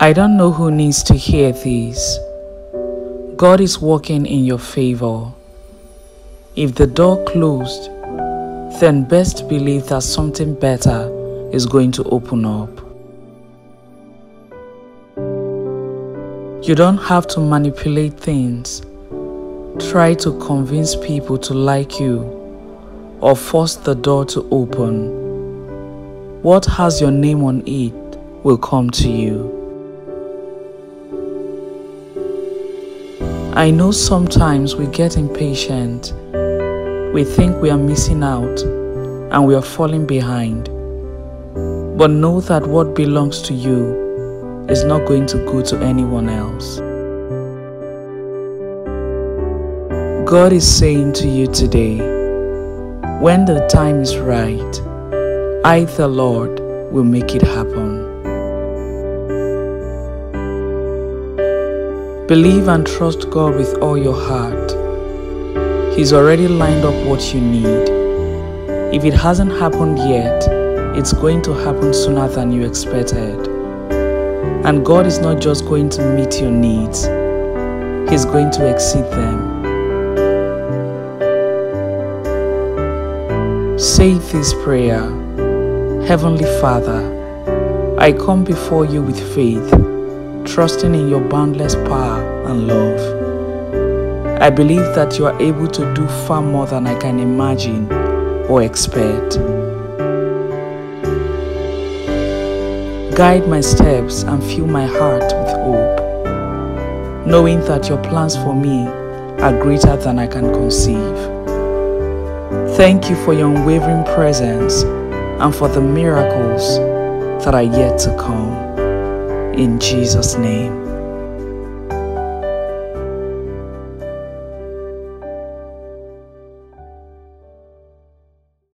I don't know who needs to hear this. God is working in your favor. If the door closed, then best believe that something better is going to open up. You don't have to manipulate things, try to convince people to like you, or force the door to open. What has your name on it will come to you. I know sometimes we get impatient. We think we are missing out and we are falling behind. But know that what belongs to you is not going to go to anyone else. God is saying to you today, when the time is right, I, the Lord, will make it happen. Believe and trust God with all your heart. He's already lined up what you need. If it hasn't happened yet, it's going to happen sooner than you expected. And God is not just going to meet your needs, He's going to exceed them. Say this prayer Heavenly Father, I come before you with faith trusting in your boundless power and love. I believe that you are able to do far more than I can imagine or expect. Guide my steps and fill my heart with hope, knowing that your plans for me are greater than I can conceive. Thank you for your unwavering presence and for the miracles that are yet to come in Jesus' name.